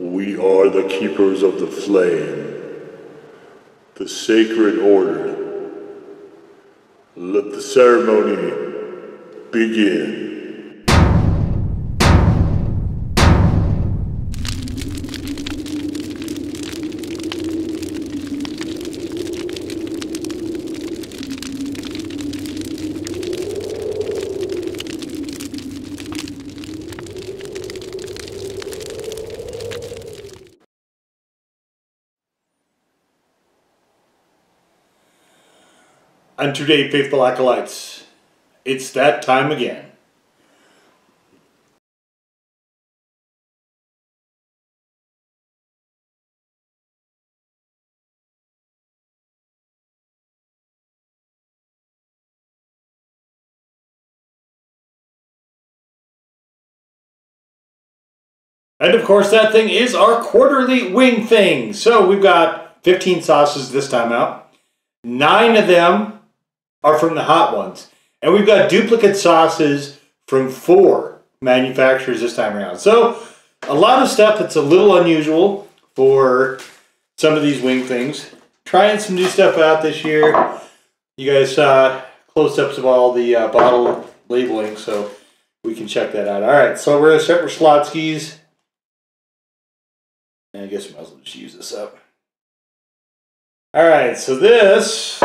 We are the keepers of the flame, the sacred order. Let the ceremony begin. And today, faithful acolytes, it's that time again. And of course, that thing is our quarterly wing thing. So we've got 15 sauces this time out. Nine of them are from the hot ones. And we've got duplicate sauces from four manufacturers this time around. So a lot of stuff that's a little unusual for some of these wing things. Trying some new stuff out this year. You guys saw close-ups of all the uh, bottle labeling, so we can check that out. All right, so we're going to start with Schlotzsky's. And I guess we might as well just use this up. All right, so this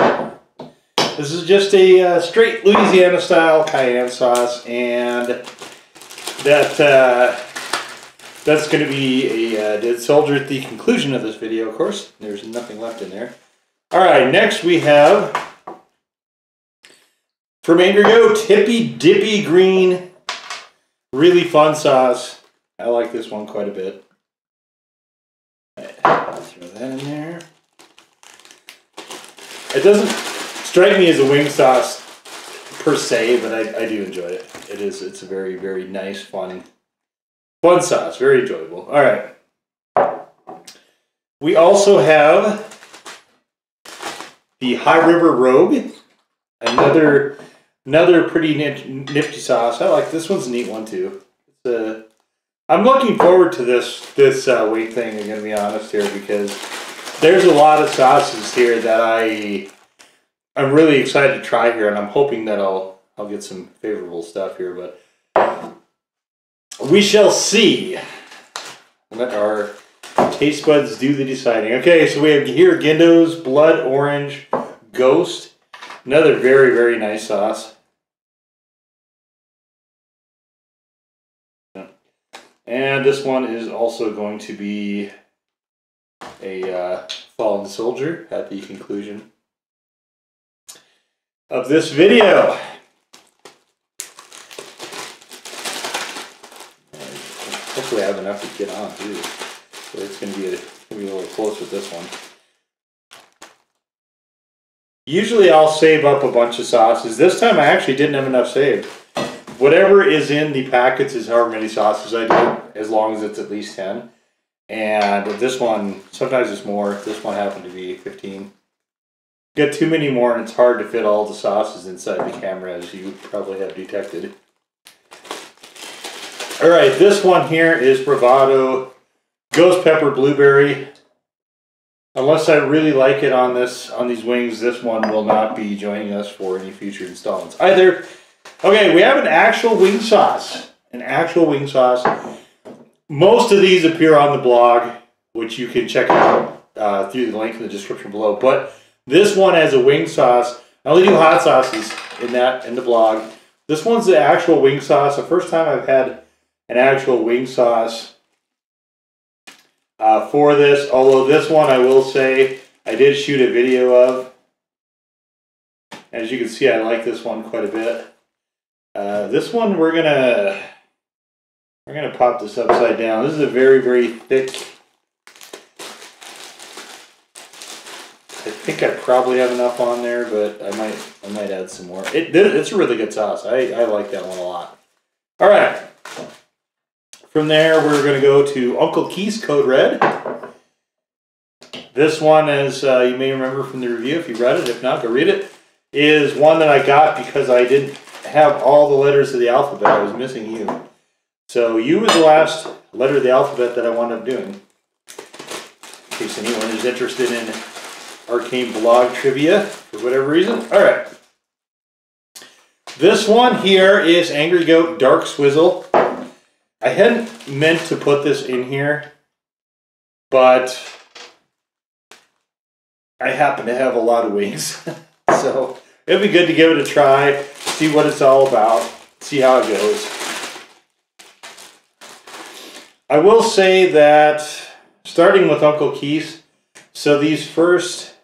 this is just a uh, straight Louisiana style cayenne sauce, and that uh, that's going to be a uh, dead soldier at the conclusion of this video. Of course, there's nothing left in there. All right, next we have from Angry Goat Hippy Dippy Green, really fun sauce. I like this one quite a bit. throw that in there. It doesn't strike me as a wing sauce per se, but I, I do enjoy it. It is it's a very very nice fun fun sauce, very enjoyable. All right. We also have the High River Rogue, another another pretty nifty sauce. I like this one's a neat one too. It's a I'm looking forward to this this uh, thing. I'm gonna be honest here because there's a lot of sauces here that I I'm really excited to try here, and I'm hoping that I'll I'll get some favorable stuff here, but we shall see. Let our taste buds do the deciding. Okay, so we have here Gindo's Blood Orange Ghost, another very very nice sauce. And this one is also going to be a uh, fallen soldier at the conclusion of this video. Hopefully I have enough to get on too. So it's going to be a, be a little close with this one. Usually I'll save up a bunch of sauces. This time I actually didn't have enough saved. Whatever is in the packets is however many sauces I do, as long as it's at least 10. And this one, sometimes it's more. This one happened to be 15. Get too many more and it's hard to fit all the sauces inside the camera as you probably have detected. Alright, this one here is Bravado Ghost Pepper Blueberry. Unless I really like it on this on these wings, this one will not be joining us for any future installments either. Okay, we have an actual wing sauce. An actual wing sauce. Most of these appear on the blog, which you can check out uh, through the link in the description below. But this one has a wing sauce. I only do hot sauces in that in the blog. This one's the actual wing sauce. The first time I've had an actual wing sauce uh, for this. Although this one, I will say, I did shoot a video of. As you can see, I like this one quite a bit. Uh, this one, we're gonna we're gonna pop this upside down. This is a very very thick I think I probably have enough on there, but I might I might add some more. It it's a really good sauce. I, I like that one a lot. All right. From there, we're going to go to Uncle Keith's Code Red. This one, as uh, you may remember from the review, if you read it, if not, go read it, is one that I got because I didn't have all the letters of the alphabet. I was missing U. So U was the last letter of the alphabet that I wound up doing. In case anyone is interested in arcane blog trivia for whatever reason. All right. This one here is Angry Goat Dark Swizzle. I hadn't meant to put this in here, but I happen to have a lot of wings. so it'd be good to give it a try, see what it's all about, see how it goes. I will say that starting with Uncle Keith, so these first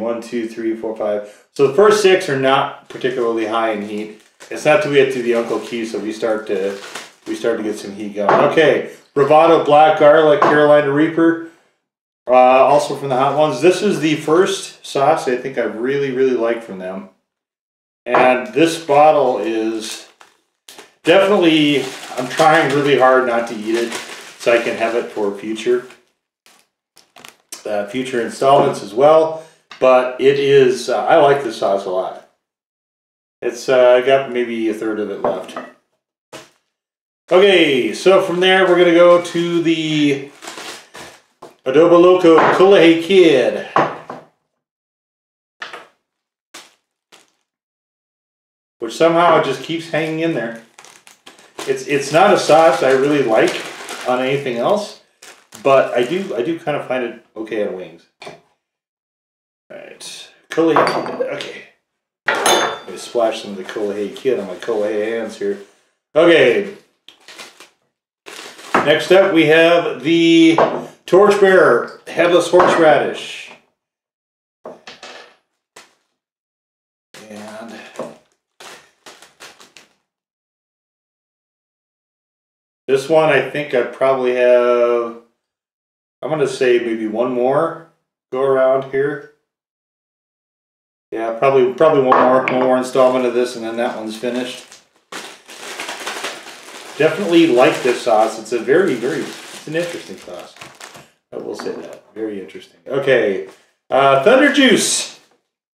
one, two, three, four, five. So the first six are not particularly high in heat. It's not till we get to the Uncle Key, so we start to we start to get some heat going. Okay, Bravado Black Garlic Carolina Reaper, uh, also from the hot ones. This is the first sauce I think I really really like from them, and this bottle is definitely. I'm trying really hard not to eat it so I can have it for future uh, future installments as well. But it is, uh, I like this sauce a lot. It's uh, got maybe a third of it left. Okay, so from there we're gonna go to the Adobo Loco Kolohe Kid. Which somehow just keeps hanging in there. It's it's not a sauce I really like on anything else, but I do I do kind of find it okay on wings. Kolohe Kid. Okay. Let me splash some of the Kolohe Kid on my Kolohe hands here. Okay. Next up we have the Torchbearer Headless Horseradish. And this one I think I probably have I'm gonna say maybe one more go around here. Yeah, probably probably one more one more installment of this, and then that one's finished. Definitely like this sauce. It's a very very it's an interesting sauce. I will say that very interesting. Okay, uh, Thunder Juice,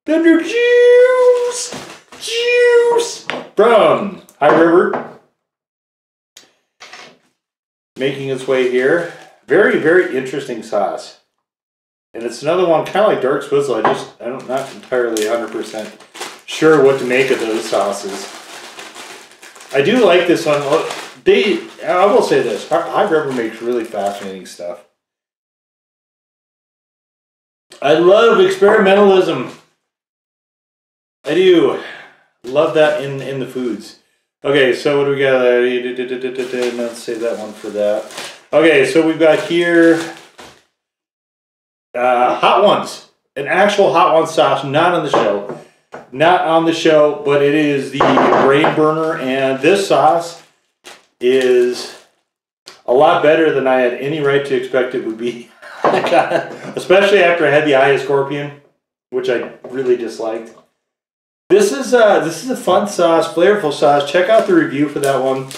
Thunder Juice, Juice from High River, making its way here. Very very interesting sauce. And it's another one, kind of like Dark Swizzle. I just, I'm not entirely 100% sure what to make of those sauces. I do like this one. Oh, they, I will say this, High River makes really fascinating stuff. I love experimentalism. I do. Love that in, in the foods. Okay, so what do we got? Let's save that one for that. Okay, so we've got here uh, hot ones, an actual hot one sauce, not on the show, not on the show, but it is the brain burner, and this sauce is a lot better than I had any right to expect it would be. Especially after I had the Eye of Scorpion, which I really disliked. This is uh, this is a fun sauce, flavorful sauce. Check out the review for that one.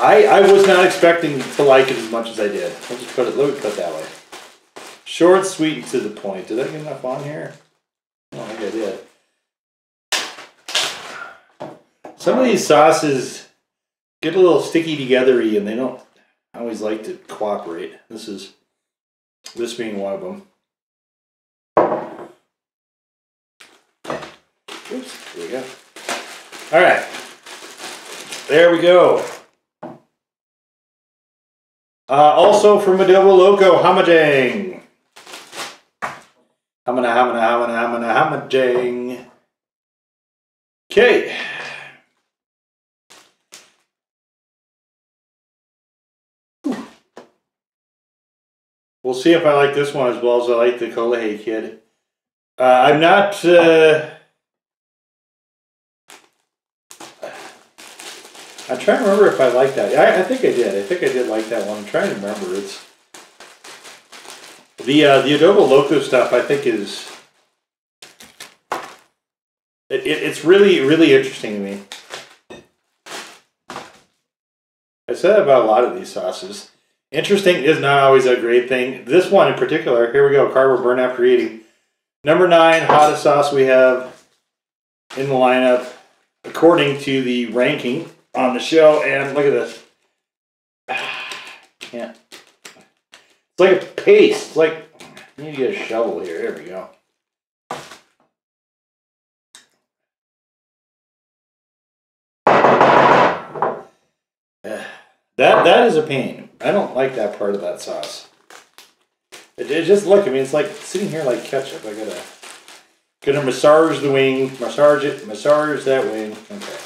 I I was not expecting to like it as much as I did. I'll just put it. Let me put it that way. Short, sweet, and to the point. Did I get enough on here? I don't think I did. Some of these sauces get a little sticky togethery and they don't always like to cooperate. This is this being one of them. Oops, there we go. All right, there we go. Uh, also from Adobo Loco, Hamajang. Hamana, hamana, hamana, hamana, hamajang. Okay. We'll see if I like this one as well as I like the Kolohe Kid. Uh, I'm not. Uh, I'm trying to remember if I like that. I, I think I did. I think I did like that one. I'm trying to remember. It's the uh, the Adobo Loco stuff. I think is it, it, it's really really interesting to me. I said about a lot of these sauces. Interesting is not always a great thing. This one in particular, here we go, Karma burn after eating. Number nine, hottest sauce we have in the lineup, according to the ranking on the show. And look at this. Can't. It's like a paste. It's like I need to get a shovel here. There we go. That that is a pain. I don't like that part of that sauce. It, it just look. I mean, it's like sitting here like ketchup. I gotta gonna massage the wing, massage it, massage that wing. Okay.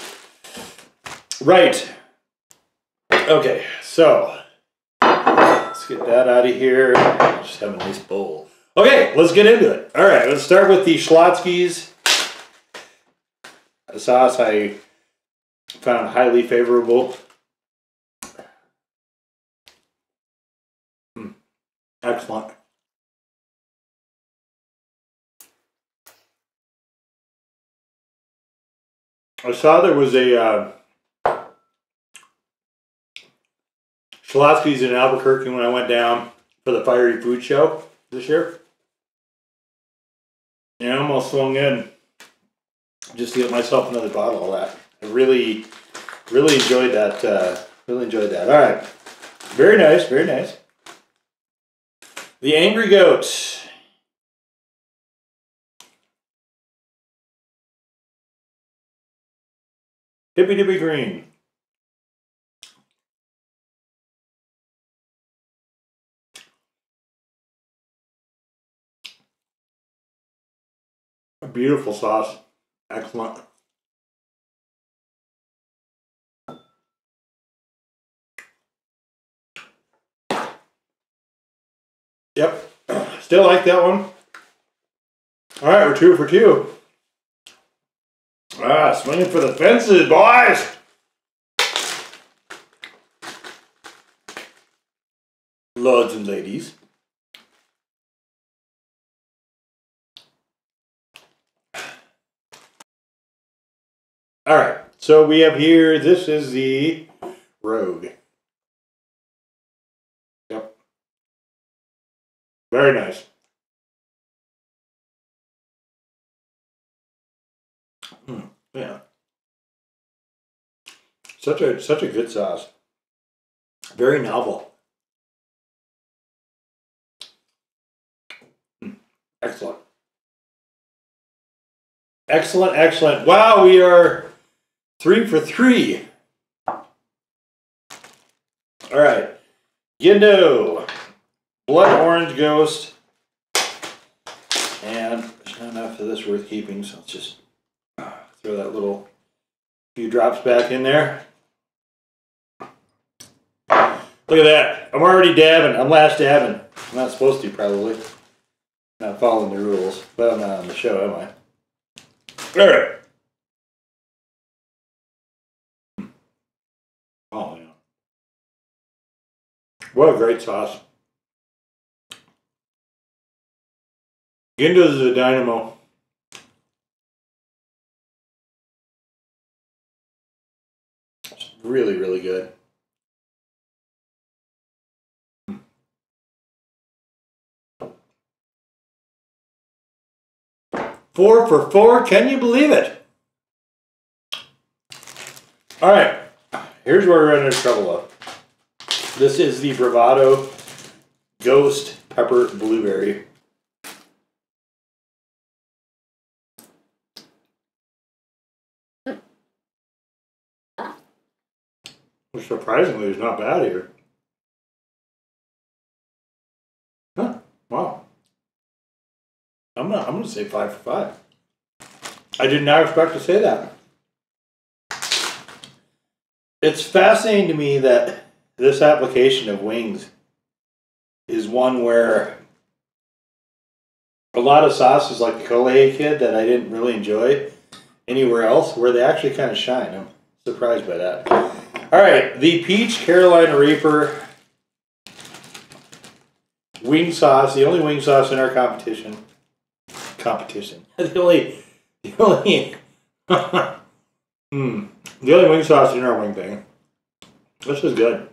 Right. Okay. So get that out of here. Just have a nice bowl. Okay, let's get into it. All right, let's start with the Schlotzsky's a sauce I found highly favorable. Mm, Excellent. I saw there was a uh, Schlotzsky's in Albuquerque when I went down for the Fiery Food Show this year. And I almost swung in just to get myself another bottle of that. I really, really enjoyed that. Uh, really enjoyed that. All right. Very nice. Very nice. The Angry Goat. Hippy Dippy Green. Beautiful sauce. Excellent. Yep. Still like that one. All right, we're two for two. Ah, swinging for the fences, boys. Lords and ladies. All right, so we have here, this is the Rogue. Yep. Very nice. Hmm, yeah. Such a such a good sauce. Very novel. Hmm, Excellent. Excellent, excellent. Wow, we are three for three. All right. Gindo, Blood Orange Ghost, and there's not enough of this worth keeping, so let's just uh, throw that little few drops back in there. Look at that. I'm already dabbing. I'm last dabbing. I'm not supposed to, probably. Not following the rules, but I'm not on the show, am I? All right. What a great sauce. Gindo's is a dynamo. It's really, really good. Four for four, can you believe it? All right, here's where we're running into trouble. This is the Bravado Ghost Pepper Blueberry. Surprisingly is not bad here. Huh, wow. I'm gonna, I'm gonna say five for five. I did not expect to say that. It's fascinating to me that this application of wings is one where a lot of sauces like the Kolohe Kid that I didn't really enjoy anywhere else, where they actually kind of shine. I'm surprised by that. All right, the Peach Carolina Reaper wing sauce, the only wing sauce in our competition. Competition. The only, the only, hmm, the only wing sauce in our wing thing. This is good.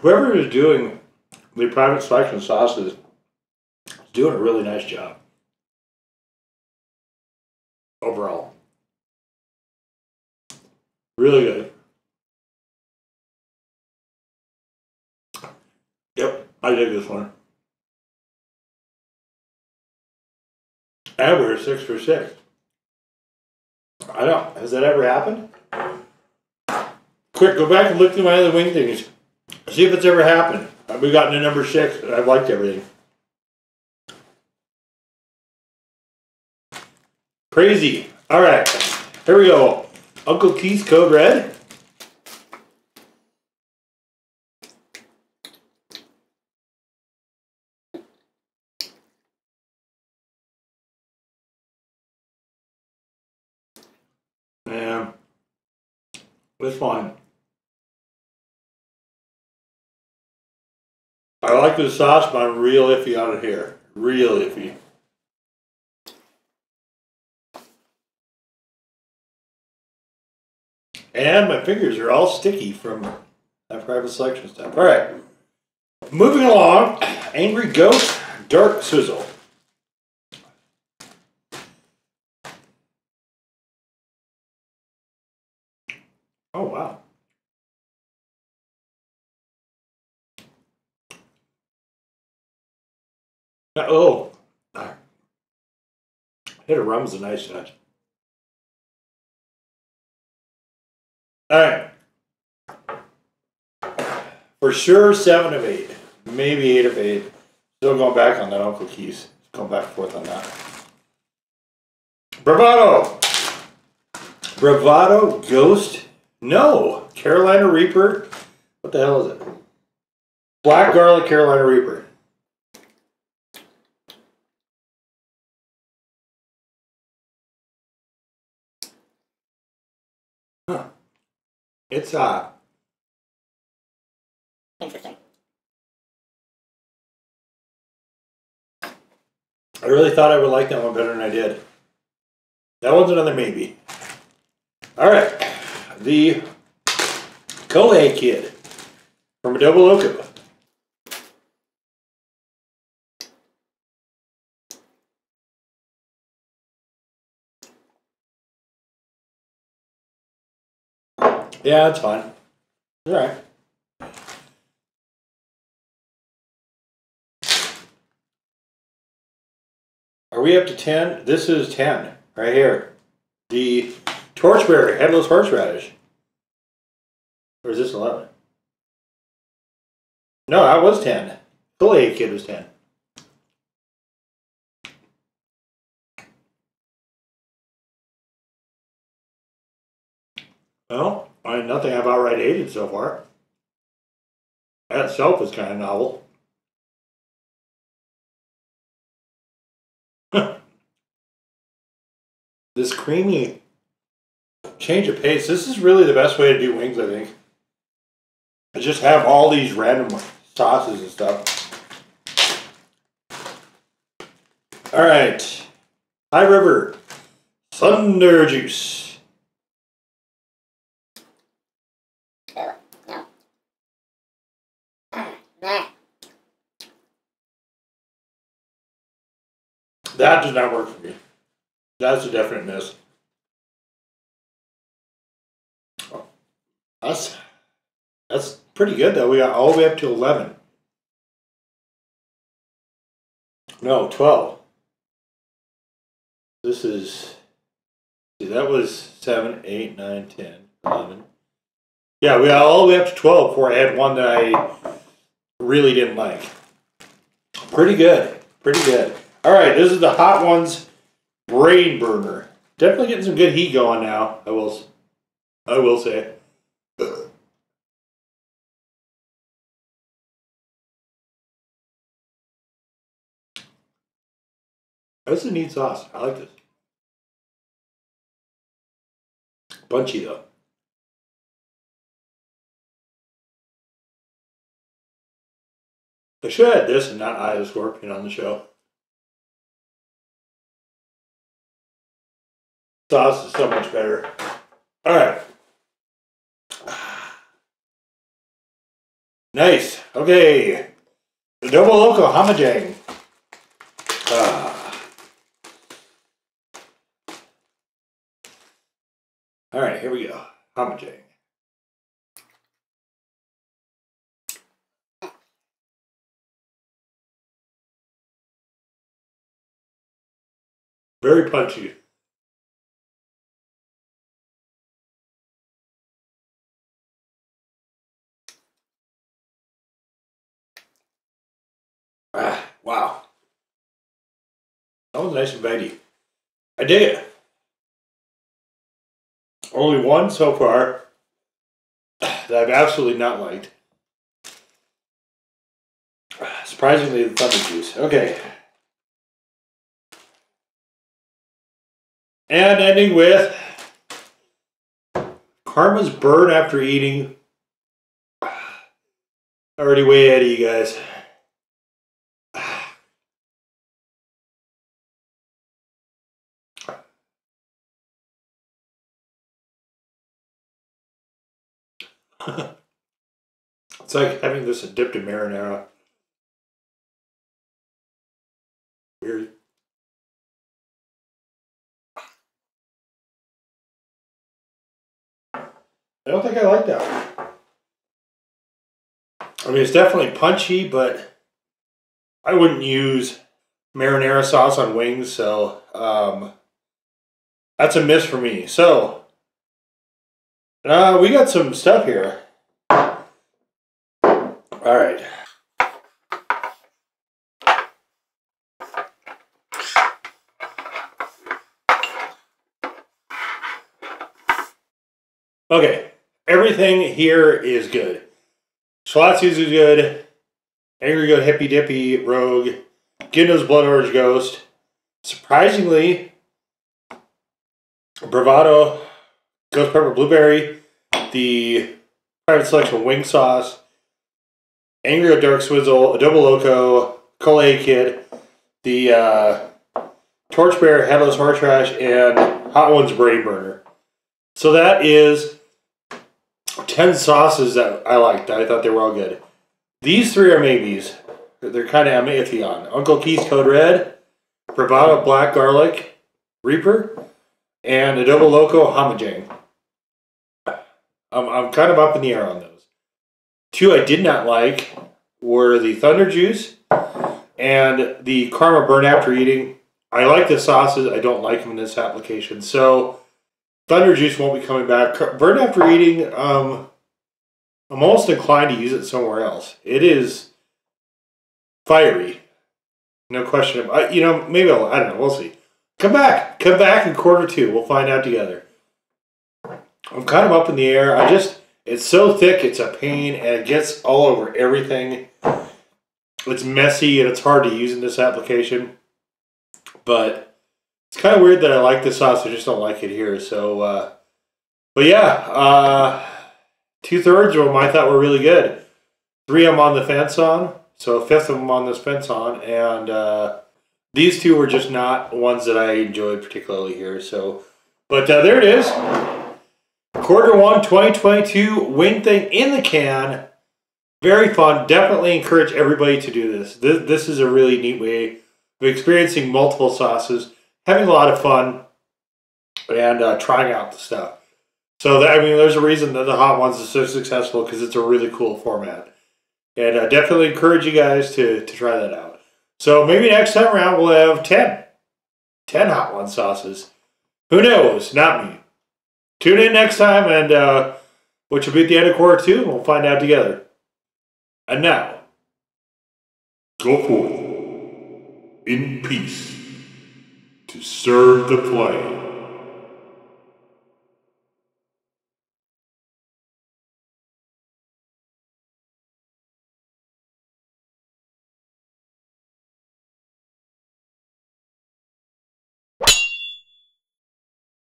Whoever is doing the private selection sauces is doing a really nice job. Overall. Really good. Yep, I dig this one. And we're six for six. I don't. Has that ever happened? Quick, go back and look through my other wing things. See if it's ever happened. We got to number six, I've liked everything. Crazy. All right, here we go. Uncle Keith's Code Red. Yeah, this one. I like the sauce, but I'm real iffy on it here. Real iffy. And my fingers are all sticky from that private selection stuff. All right. Moving along, Angry Goat Dark Swizzle. Oh, wow. Uh, Oh, ah. hit a rum rum's a nice touch. All right. For sure, seven of eight, maybe eight of eight. Still going back on that Uncle Keith's. Going back and forth on that. Bravado. Bravado Ghost. No. Carolina Reaper. What the hell is it? Black Garlic Carolina Reaper. It's uh Interesting. I really thought I would like that one better than I did. That one's another maybe. All right, the Kolohe Kid from Adobo Loco. Yeah, that's fine. All right. Are we up to 10? This is 10 right here. The Torchbearer Headless Horseradish. Or is this 11? No, that was 10. Fully Kid was 10. Well, I nothing I've outright hated so far. That itself is kind of novel. this creamy change of pace. This is really the best way to do wings, I think. I just have all these random sauces and stuff. All right, High River Thunder Juice. Ugh, no. Ah, nah. That does not work for me. That's a definite miss. That's that's pretty good though. We got all the way up to eleven. No, twelve. This is see that was seven, eight, nine, ten, eleven. Yeah, we got all the way up to twelve before I had one that I really didn't like. Pretty good. Pretty good. All right, this is the hot ones brain burner. Definitely getting some good heat going now. I will, I will say. Oh, That's a neat sauce. I like this. Bunchy though. I should have this and not Eye of the Scorpion on the show. Sauce is so much better. All right. Nice. Okay. The Adobo Loco hamajang. Ah. All right, here we go. Hamajang. Very punchy. Ah, wow. That was nice and bitey. I did it. Only one so far that I've absolutely not liked. Surprisingly, the Thunder Juice. Okay. And ending with Karma's burn after eating. Already way ahead of you guys. it's like having this dipped in marinara. Weird. I don't think I like that. I mean, it's definitely punchy, but I wouldn't use marinara sauce on wings, so um, that's a miss for me. So, uh, we got some stuff here. All right. Okay, everything here is good. Schlotzsky's is good. Angry Goat Hippy Dippy Rogue. Gindo's Blood Orange Ghost. Surprisingly, Bravado Ghost Pepper Blueberry. The Private Selection Wing Sauce. Angry Dark Swizzle. Adobo Loco. Kool Kid. The uh, Torchbearer Headless Horseradish. And Hot Ones Brain Burner. So that is 10 sauces that I liked. I thought they were all good. These three are maybes. They're kind of I'm iffy on. Uncle Keith's Code Red, Bravado Black Garlic, Reaper, and Adobo Loco Hamajang. I'm, I'm kind of up in the air on those. Two I did not like were the Thunder Juice and the Karma Burn After Eating. I like the sauces. I don't like them in this application. So Thunder Juice won't be coming back. Burn After Eating, um, I'm almost inclined to use it somewhere else. It is fiery, no question. I, you know, maybe I'll, I don't know. We'll see. Come back, come back in quarter two. We'll find out together. I'm kind of up in the air. I just, it's so thick, it's a pain, and it gets all over everything. It's messy and it's hard to use in this application, but it's kind of weird that I like the sauce. I just don't like it here. So, uh, but yeah. Uh, two thirds of them I thought were really good. Three I'm on the fence on, so a fifth of them on this fence on, and uh, these two were just not ones that I enjoyed particularly here. So, but uh, there it is. Quarter one 2022 wing thing in the can. Very fun. Definitely encourage everybody to do this. This, this is a really neat way of experiencing multiple sauces, having a lot of fun, and uh, trying out the stuff. So that, I mean, there's a reason that the Hot Ones is so successful because it's a really cool format, and I definitely encourage you guys to to try that out. So maybe next time around we'll have 10, 10 Hot One sauces. Who knows? Not me. Tune in next time, and uh, which will be at the end of quarter two, and we'll find out together. And now, go forth in peace to serve the flame.